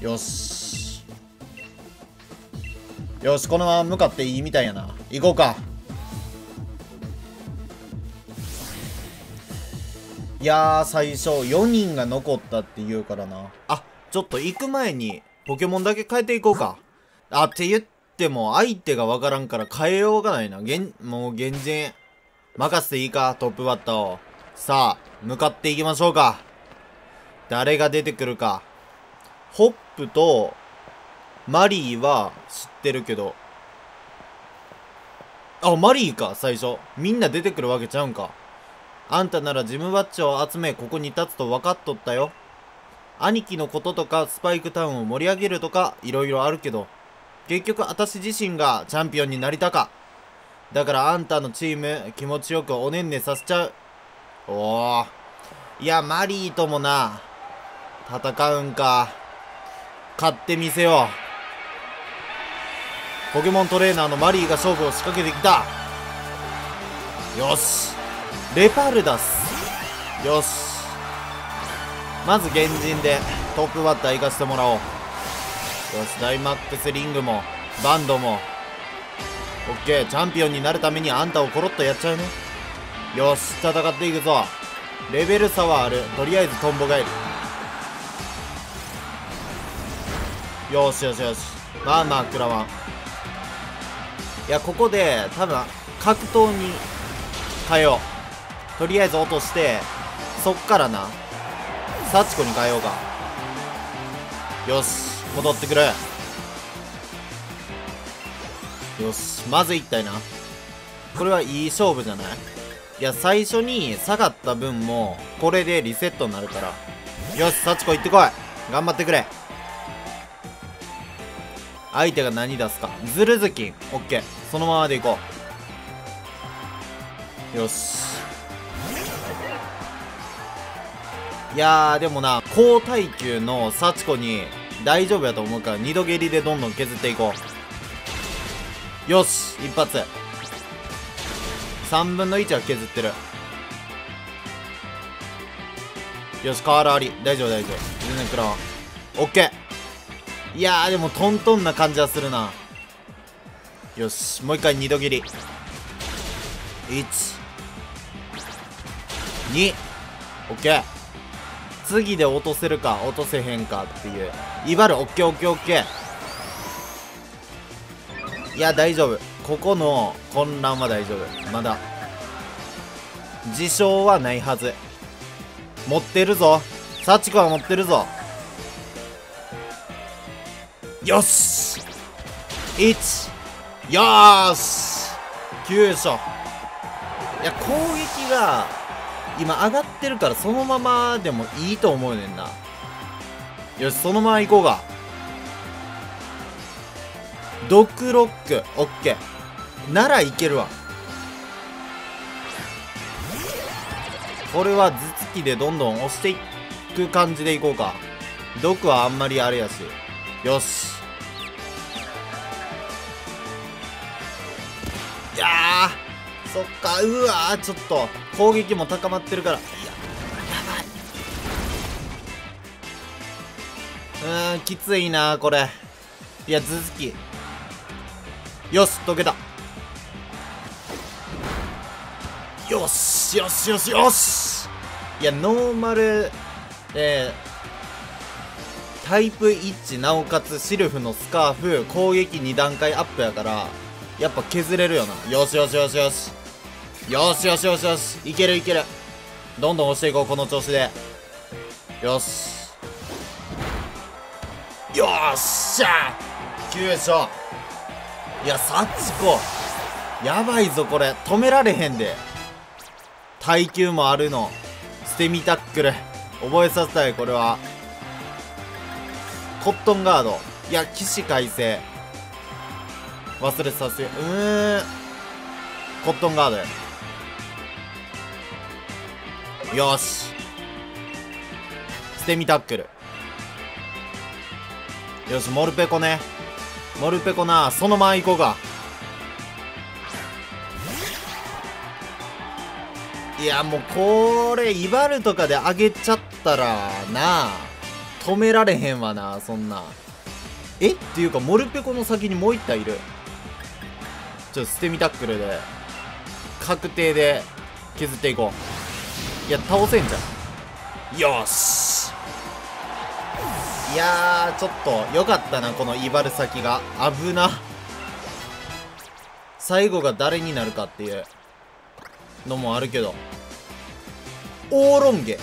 よし。よしこのまま向かっていいみたいやな。行こうか。いやー最初4人が残ったって言うからな。あちょっと行く前にポケモンだけ変えていこうか。あって言っても相手がわからんから変えようがないな。げんもう現人任せていいかトップバッターを。さあ向かっていきましょうか。誰が出てくるか。ホップとマリーは知ってるけど。あマリーか最初。みんな出てくるわけちゃうんか。あんたならジムバッジを集めここに立つと分かっとったよ。兄貴のこととかスパイクタウンを盛り上げるとか色々あるけど。結局私自身がチャンピオンになりたか。だからあんたのチーム気持ちよくおねんねさせちゃう。おおいやマリーともな。戦うんか。勝ってみせよう。ポケモントレーナーのマリーが勝負を仕掛けてきた。よし。レパルダス。よし。まず現人でトップバッター行かせてもらおう。よし。ダイマックスリングもバンドも。オッケー。チャンピオンになるためにあんたをコロッとやっちゃうね。よし。戦っていくぞ。レベル差はある。とりあえずトンボがいるよしよしよし。まあまあ食らわんいやここで多分格闘に変えよう。とりあえず落としてそっからな。幸子に変えようか。よし戻ってくる。よしまず1体な。これはいい勝負じゃない？いや最初に下がった分もこれでリセットになるから。よし幸子行ってこい。頑張ってくれ。相手が何出すか。ズルズキン。オッケー。そのままでいこう。よし。いやーでもな高耐久の幸子に大丈夫やと思うから二度蹴りでどんどん削っていこう。よし。一発。3分の1は削ってる。よし瓦あり大丈夫大丈夫。全然食らわん。オッケー。いやーでもトントンな感じはするな。よしもう一回二度切り。1 2オッケー。次で落とせるか落とせへんかっていう。威張るオッケーオッケーオッケー。いや大丈夫。ここの混乱は大丈夫。まだ。自称はないはず。持ってるぞ。幸子は持ってるぞ。よし。1よーし。急所いや攻撃が今上がってるからそのままでもいいと思うねんな。よしそのまま行こうか。ドッグロック。オッケー。ならいけるわ。これは頭突きでどんどん押していく感じでいこうか。毒はあんまりあれやし。よし。いやそっか。うわちょっと。攻撃も高まってるから。ややばい。うーん。きついなこれ。いや頭突き。よし解けた。よしよしよしよし。いやノーマルえー、タイプ1なおかつシルフのスカーフ攻撃2段階アップやからやっぱ削れるよな。よしよしよしよし。よしよしよしよし。いけるいける。どんどん押していこうこの調子で。よし。よっしゃ。急所。いや幸子やばいぞこれ。止められへんで。耐久もあるの。捨て身タックル。覚えさせたいこれは。コットンガード。いや起死回生忘れさせうーん。コットンガード。よし。捨て身タックル。よしモルペコね。モルペコな。そのまま行こうかいやもうこれイバルとかで上げちゃったらな。あ止められへんわなそんな。え？っていうかモルペコの先にもう一体いる。ちょっと捨て身タックルで確定で削っていこう。いや倒せんじゃん。よし。いやちょっとよかったなこのイバル先が。危な。最後が誰になるかっていうのもあるけど。オーロンゲ。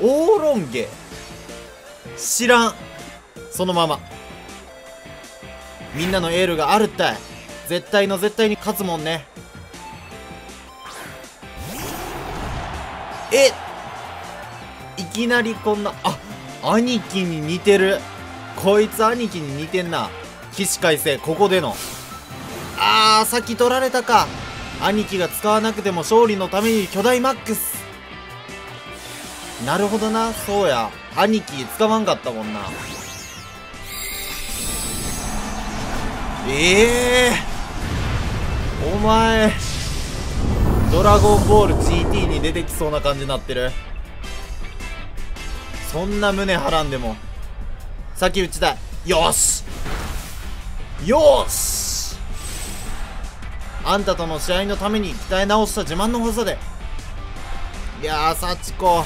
オーロンゲ。知らん。そのまま。みんなのエールがあるったい。絶対の絶対に勝つもんね。えいきなりこんなあ兄貴に似てる。こいつ兄貴に似てんな。起死回生ここでの。あーさっき取られたか。兄貴が使わなくても勝利のために巨大マックス。なるほどな。そうや。兄貴使わんかったもんな。ええー、お前ドラゴンボール GT に出てきそうな感じになってる。そんな胸はらんでも。先打ちたい。よし。よし。あんたとの試合のために鍛え直した自慢の技で。いやー幸子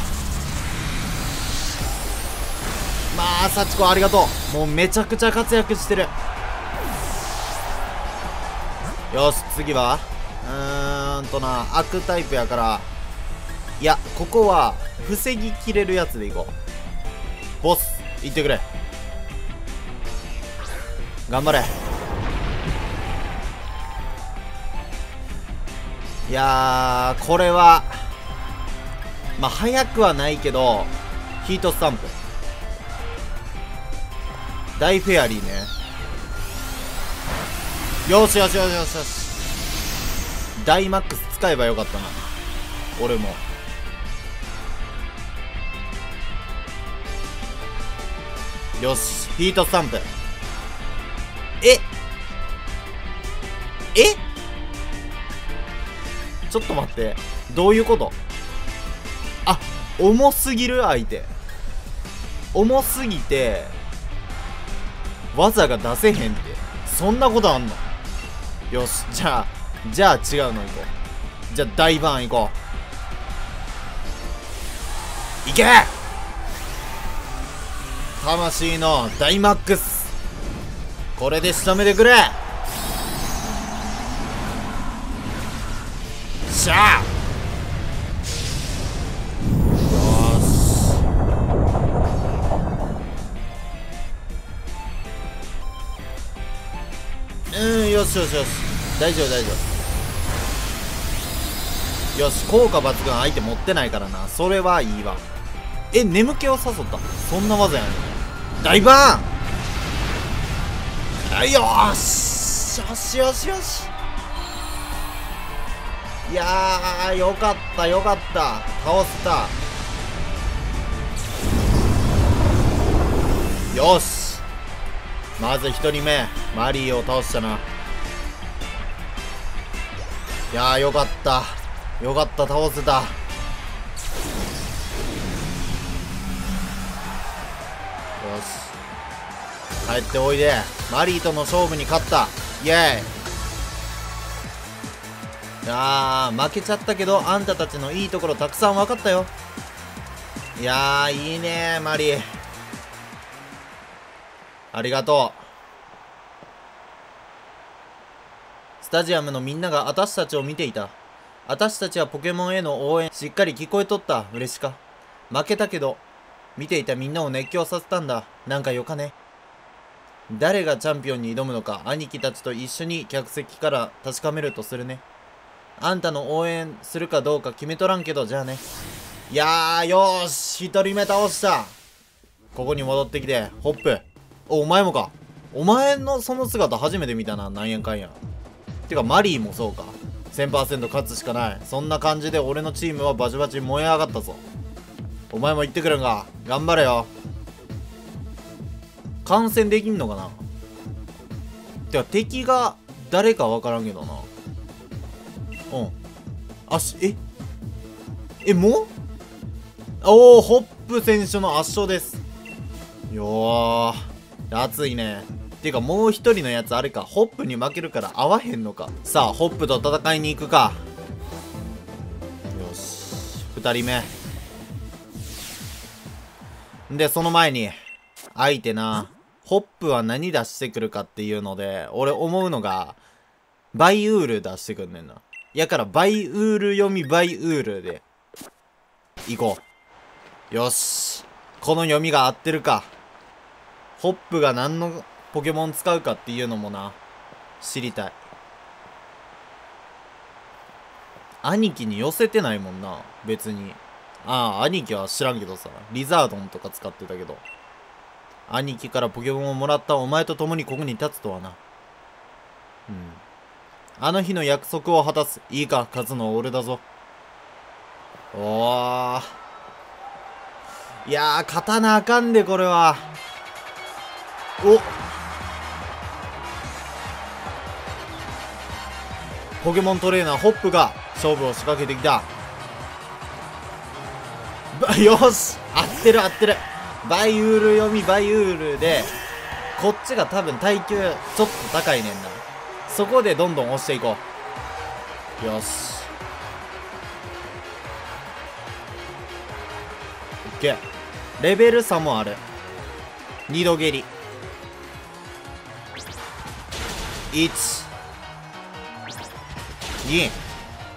まあ幸子ありがとう。もうめちゃくちゃ活躍してる。よし次は？うーんとな。悪タイプやから。いやここは防ぎきれるやつでいこう。ボス行ってくれ。頑張れ。いやこれはまあ早くはないけどヒートスタンプ。大フェアリーね。よしよしよしよしよし。ダイマックス使えばよかったな。俺も。よしヒートスタンプ。え？え？ちょっと待って。どういうこと？あ重すぎる相手。重すぎて技が出せへんって。そんなことあんの？よしじゃあじゃあ違うの行こう。じゃあ大バーン行こう。いけ！魂のダイマックス。これで仕留めてくれ！しゃあよしよしよし。大丈夫大丈夫。よし効果抜群相手持ってないからな。それはいいわ。え眠気を誘った？そんな技やねん。大バーン！あよしよしよしよし。いやーよかったよかった。倒せた。よし。まず1人目マリーを倒したな。いやーよかった。よかった倒せた。よし。帰っておいで。マリーとの勝負に勝った。イエーイ。いやー負けちゃったけどあんたたちのいいところたくさん分かったよ。いやーいいねマリー。ありがとう。タジアムのみんなが私たちを見ていた。私たちはポケモンへの応援しっかり聞こえとった。嬉しか。負けたけど見ていたみんなを熱狂させたんだ。なんかよかね。誰がチャンピオンに挑むのか兄貴たちと一緒に客席から確かめるとするね。あんたの応援するかどうか決めとらんけどじゃあね。いやーよーし一人目倒した。ここに戻ってきてホップ。おお前もか。お前のその姿初めて見たななんやかんや。てかマリーもそうか。1000%勝つしかない。そんな感じで俺のチームはバチバチ燃え上がったぞ。お前も行ってくるんか。頑張れよ。感染できんのかな。てか敵が誰か分からんけどな。うん。あしえ？えも？うおおホップ選手の圧勝です。よー。熱いね。ていうかもう一人のやつあれか。ホップに負けるから合わへんのか。さあホップと戦いに行くか。よし。二人目。でその前に相手な。ホップは何出してくるかっていうので俺思うのがバイウール出してくんねんな。やからバイウール読みバイウールで行こう。よし。この読みが合ってるか。ホップが何のポケモン使うかっていうのもな知りたい。兄貴に寄せてないもんな別に。ああ兄貴は知らんけどさリザードンとか使ってたけど。兄貴からポケモンをもらったお前と共にここに立つとはな。うん。あの日の約束を果たす。いいか勝つのは俺だぞ。おー。いやー勝たなあかんでこれは。おポケモントレーナーホップが勝負を仕掛けてきた。よし合ってる合ってる。バイウール読みバイウールでこっちが多分耐久ちょっと高いねんな。そこでどんどん押していこう。よし。オッケー。レベル差もある。二度蹴り。1 2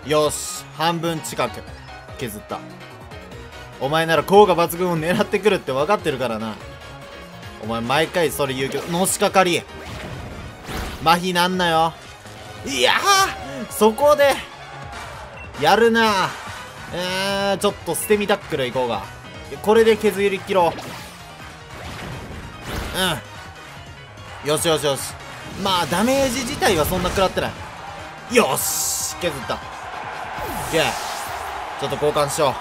よし半分近く削った。お前なら効果抜群を狙ってくるって分かってるからな。お前毎回それ言うけどのしかかり。麻痺なんなよ。いやそこでやるな。えー、ちょっと捨て身タックルいこうがこれで削り切ろう。うん。よしよしよし。まあダメージ自体はそんな食らってない。よし削った。オッケーちょっと交換しよ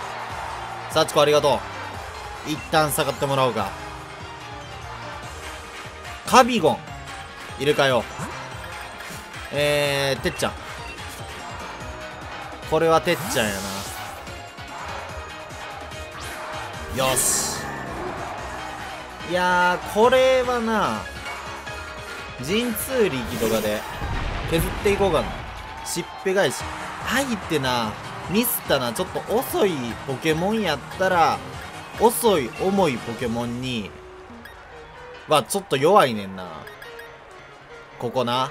う。幸子ありがとう。一旦下がってもらおうか。カビゴン。いるかよう。えー、てっちゃん。これはてっちゃんやな。よし。いやーこれはな神通力とかで削っていこうかな。しっぺ返し。入ってなミスったなちょっと遅いポケモンやったら遅い重いポケモンにはちょっと弱いねんな。ここな。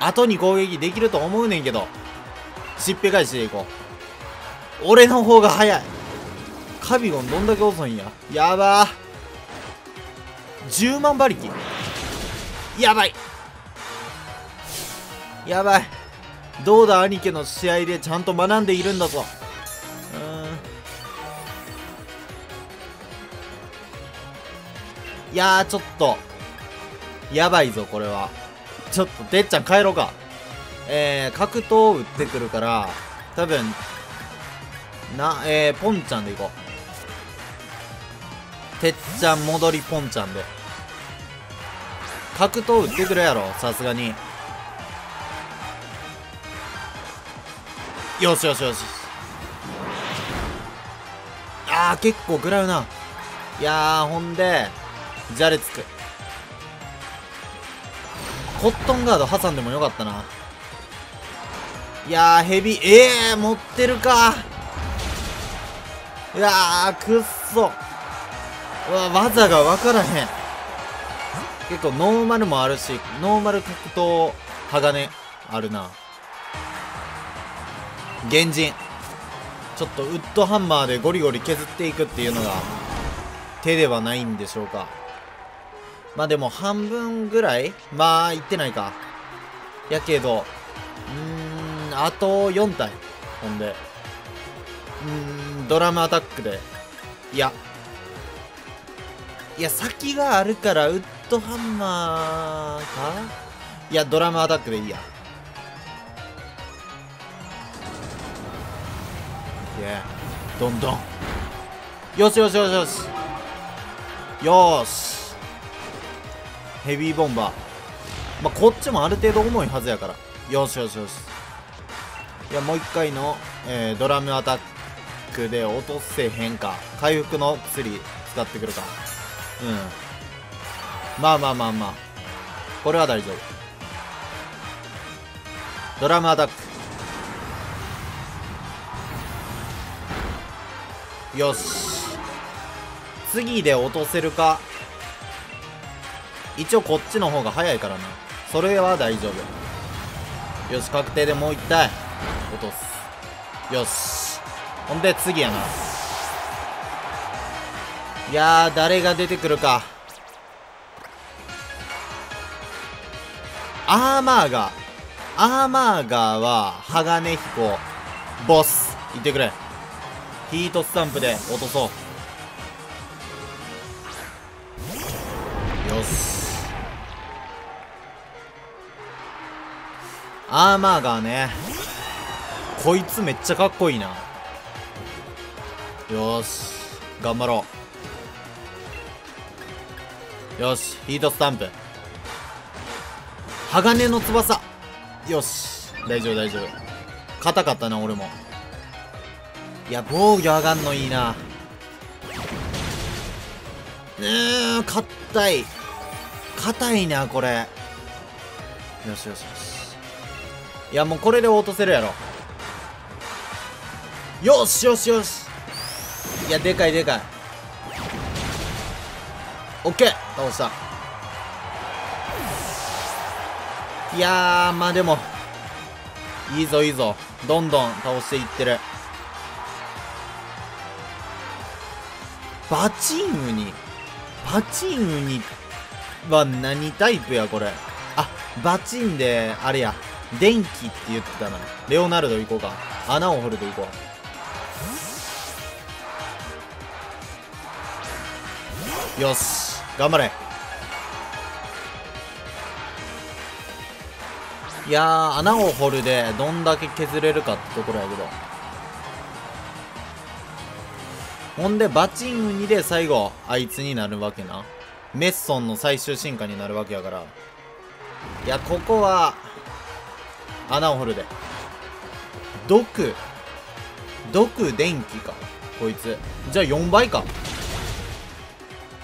後に攻撃できると思うねんけど。しっぺ返しでいこう。俺の方が早い。カビゴンどんだけ遅いんや。やば。10万馬力。やばい。やばい。どうだ兄貴の試合でちゃんと学んでいるんだぞ。いやーちょっと。やばいぞこれは。ちょっとてっちゃん帰ろうか。えー、格闘打ってくるから多分なえー、ポンちゃんでいこう。てっちゃん戻りポンちゃんで。格闘打ってくるやろさすがに。よしよしよし。あー結構食らうな。いやーほんでじゃれつくコットンガード挟んでもよかったな。いやーヘビ。ええー、持ってるか。いやーくっそ。うわ技が分からへん。結構ノーマルもあるしノーマル格闘鋼あるな。原人。ちょっとウッドハンマーでゴリゴリ削っていくっていうのが手ではないんでしょうか。まあでも半分ぐらいまあいってないか。やけどうーんあと4体。ほんでうーんドラムアタックで。いやいや先があるからウッドハンマーか？いやドラムアタックでいいや。どんどん。よしよしよしよし。よし。ヘビーボンバー。まあこっちもある程度重いはずやから。よしよしよし。いやもう一回の、えー、ドラムアタックで落とせへんか。回復の薬使ってくるか。うん。まあまあまあまあ。これは大丈夫。ドラムアタック。よし。次で落とせるか？一応こっちの方が早いからな。それは大丈夫。よし確定でもう一体落とす。よし。ほんで次やな。いや誰が出てくるか。アーマーガーアーマーガーは鋼彦。ボス。言ってくれ。ヒートスタンプで落とそう。よし。アーマーガーねこいつめっちゃかっこいいな。よし。頑張ろう。よしヒートスタンプ。鋼の翼。よし。大丈夫大丈夫。硬かったな俺も。いや防御上がんのいいな。うーん硬い。硬いなこれ。よしよしよし。いやもうこれで落とせるやろ。よしよしよし。いやでかいでかい。オッケー。倒した。いやまあでも。いいぞいいぞ。どんどん倒していってる。バチンウニバチンウニは何タイプやこれ。あバチンであれや。電気って言ってたなレオナルド行こうか。穴を掘るで行こう。よし。頑張れ。いや穴を掘るでどんだけ削れるかってところやけど。ほんでバチンウニで最後あいつになるわけなメッソンの最終進化になるわけやから。いやここは穴を掘るで。毒。毒電気か。こいつ。じゃあ4倍か。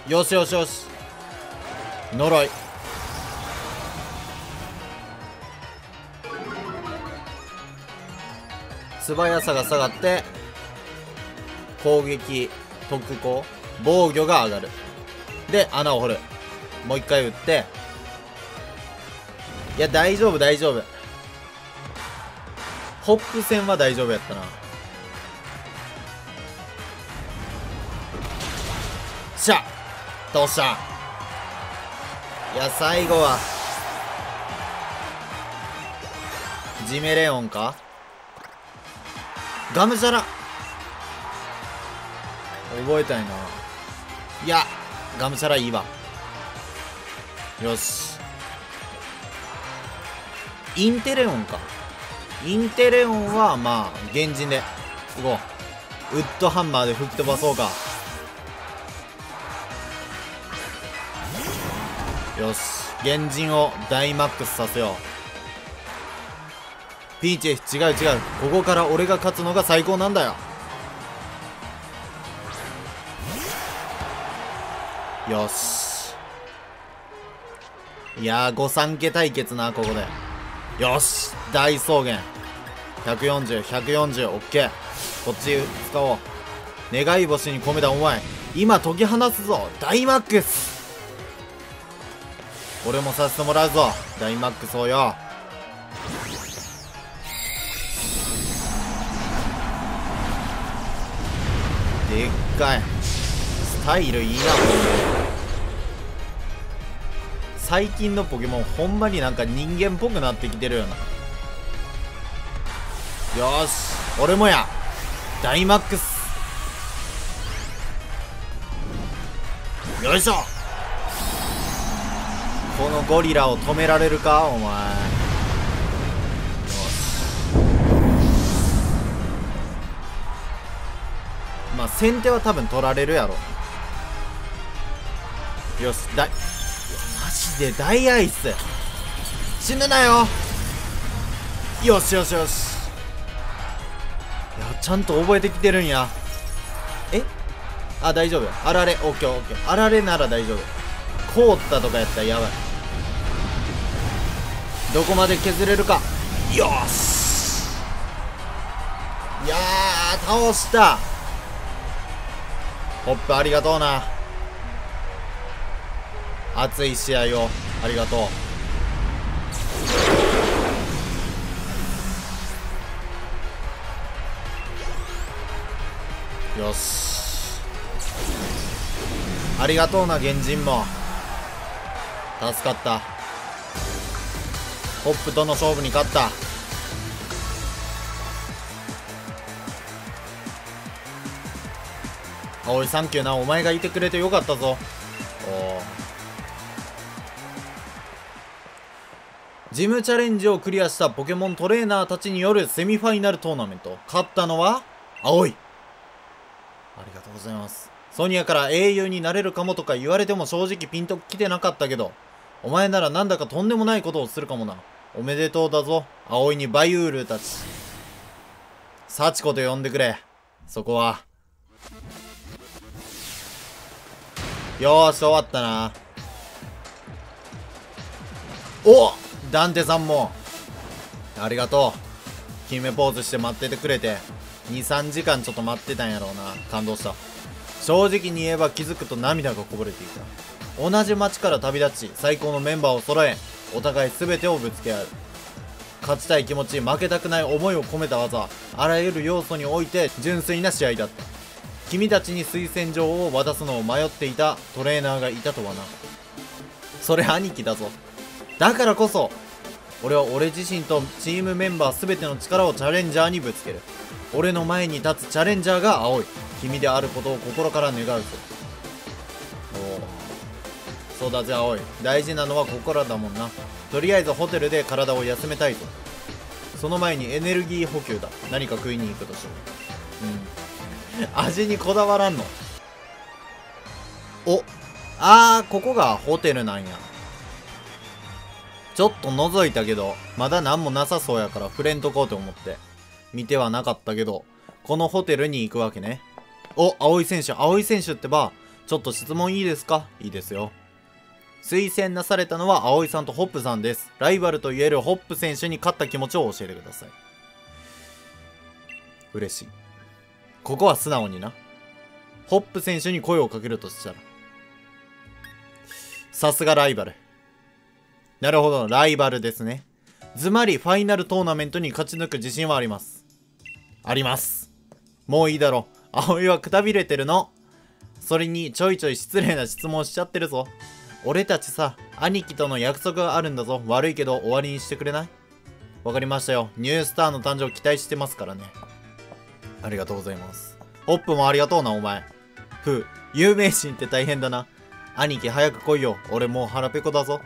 よしよしよし。呪い。素早さが下がって攻撃特攻防御が上がる。で穴を掘る。もう一回打って。いや大丈夫大丈夫。ホップ戦は大丈夫やったな。しゃ倒した？いや最後は。ジメレオンか？ガムシャラ。覚えたいな。いやガムシャラいいわ。よし。インテレオンか。インテレオンはまあ現人で。いこう。ウッドハンマーで吹き飛ばそうか。よし。現人を大マックスさせよう。ピーチェ違う違う。ここから俺が勝つのが最高なんだよ。よし。いやー御三家対決なここで。よし大草原。140140オッケー。こっち使おう。願い星に込めたお前今解き放つぞ。大マックス。俺もさせてもらうぞ。大マックスをよ。でっかい。スタイルいいなこれ最近のポケモンほんまになんか人間っぽくなってきてるよな。よし俺もや。ダイマックス。よいしょ。このゴリラを止められるか？お前。まあ先手は多分取られるやろ。よしだい。ジで大アイス。死ぬなよ。よしよしよし。いやちゃんと覚えてきてるんや。え？あ大丈夫。あられ。オッケーオッケー。あられなら大丈夫。凍ったとかやったらやばい。どこまで削れるか。よし。いやー倒した。ホップありがとうな。熱い試合をありがとう。よし。ありがとうな原人も。助かった。ホップとの勝負に勝った。葵サンキューなお前がいてくれてよかったぞ。ジムチャレンジをクリアしたポケモントレーナーたちによるセミファイナルトーナメント。勝ったのは葵ありがとうございます。ソニアから英雄になれるかもとか言われても正直ピンときてなかったけどお前ならなんだかとんでもないことをするかもな。おめでとうだぞ葵にバイウールたち。幸子と呼んでくれ。そこは。よーし終わったな。おダンテさんもありがとう。決めポーズして待っててくれて23時間ちょっと待ってたんやろうな。感動した。正直に言えば気づくと涙がこぼれていた。同じ街から旅立ち最高のメンバーを揃えお互い全てをぶつけ合う。勝ちたい気持ち負けたくない思いを込めた技あらゆる要素において純粋な試合だった。君たちに推薦状を渡すのを迷っていたトレーナーがいたとはな。それ兄貴だぞ。だからこそ俺は俺自身とチームメンバー全ての力をチャレンジャーにぶつける。俺の前に立つチャレンジャーが青い。君であることを心から願うぞ。おそうだぜ青い。大事なのは心だもんな。とりあえずホテルで体を休めたいぞその前にエネルギー補給だ。何か食いに行くとしよう。うん。味にこだわらんの。お。あーここがホテルなんや。ちょっと覗いたけどまだ何もなさそうやから触れんとこうと思って見てはなかったけどこのホテルに行くわけねお葵選手葵選手ってばちょっと質問いいですか？いいですよ推薦なされたのは葵さんとホップさんです。ライバルと言えるホップ選手に勝った気持ちを教えてください。嬉しい。ここは素直にな。ホップ選手に声をかけるとしたら。さすがライバル。なるほど、ライバルですね。ズマリファイナルトーナメントに勝ち抜く自信はあります。あります。もういいだろ。葵はくたびれてるの。それにちょいちょい失礼な質問しちゃってるぞ。俺たちさ、兄貴との約束があるんだぞ。悪いけど終わりにしてくれない？わかりましたよ。ニュースターの誕生期待してますからね。ありがとうございます。ホップもありがとうな、お前。ふう、有名人って大変だな。兄貴早く来いよ。俺もう腹ペコだぞ。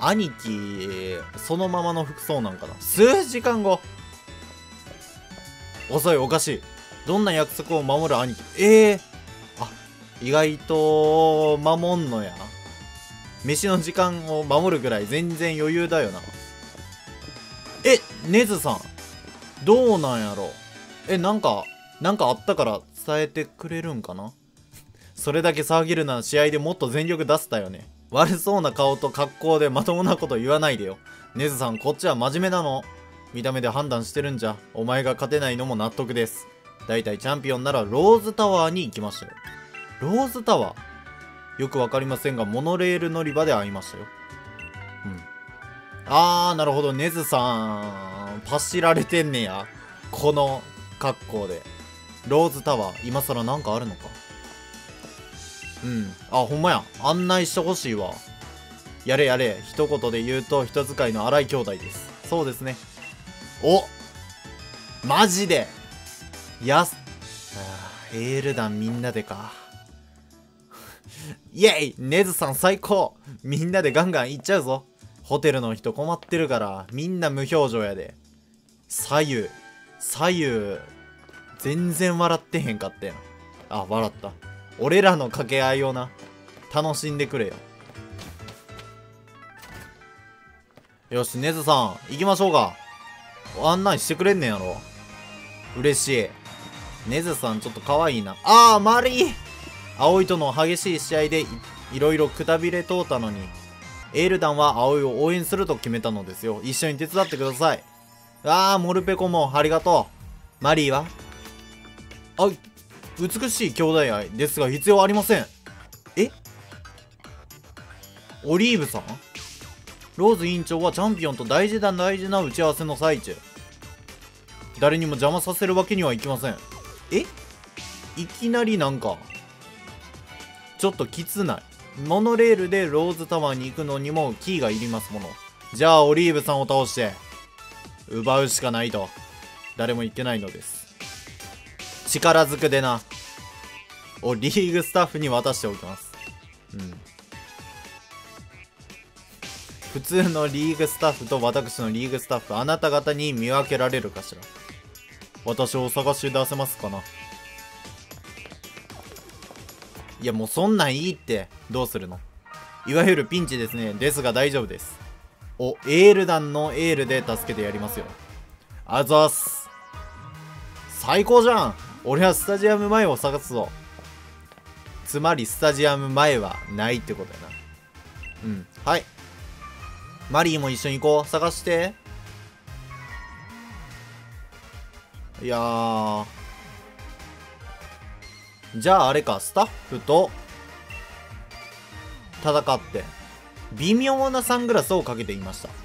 兄貴、そのままの服装なんかな。数時間後。遅い、おかしい。どんな約束を守る兄貴？ええー意外と守んのや飯の時間を守るぐらい全然余裕だよなえネズさんどうなんやろ？えなんかなんかあったから伝えてくれるんかな？それだけ騒げるなら試合でもっと全力出せたよね悪そうな顔と格好でまともなこと言わないでよネズさんこっちは真面目なの見た目で判断してるんじゃお前が勝てないのも納得ですだいたいチャンピオンならローズタワーに行きましたよローズタワーよくわかりませんが、モノレール乗り場で会いましたよ。うん。あー、なるほど。ネズさん、パシられてんねや。この格好で。ローズタワー、今更なんかあるのか。うん。あ、ほんまや。案内してほしいわ。やれやれ。一言で言うと、人使いの荒い兄弟です。そうですね。おマジでやす、あエール団みんなでか。イェイネズさん最高みんなでガンガン行っちゃうぞホテルの人困ってるからみんな無表情やで左右左右全然笑ってへんかったやんあ笑った俺らの掛け合いをな。楽しんでくれよ。よしネズさん行きましょうか。案内してくれんねんやろ。嬉しい。ネズさんちょっと可愛いな。あーマリー。葵との激しい試合でいろいろくたびれ通ったのに。エール団は葵を応援すると決めたのですよ。一緒に手伝ってください。あーモルペコもありがとう。マリーは？あ美しい兄弟愛ですが必要ありません。え？オリーブさん？ローズ委員長はチャンピオンと大事な大事な打ち合わせの最中。誰にも邪魔させるわけにはいきません。え？いきなりなんかちょっときつない。モノレールでローズタワーに行くのにもキーがいりますもの。じゃあオリーブさんを倒して奪うしかないと。誰も言ってないのです。力ずくでな。をリーグスタッフに渡しておきます。うん。普通のリーグスタッフと私のリーグスタッフあなた方に見分けられるかしら。私を探し出せますかな。いやもうそんなんいいって。どうするの。いわゆるピンチですね。ですが大丈夫です。おエール団のエールで助けてやりますよ。あざっす。最高じゃん。俺はスタジアム前を探すぞ。つまりスタジアム前はないってことやな。うん。はい。マリーも一緒に行こう。探して。いやじゃああれか。スタッフと戦って。微妙なサングラスをかけていました。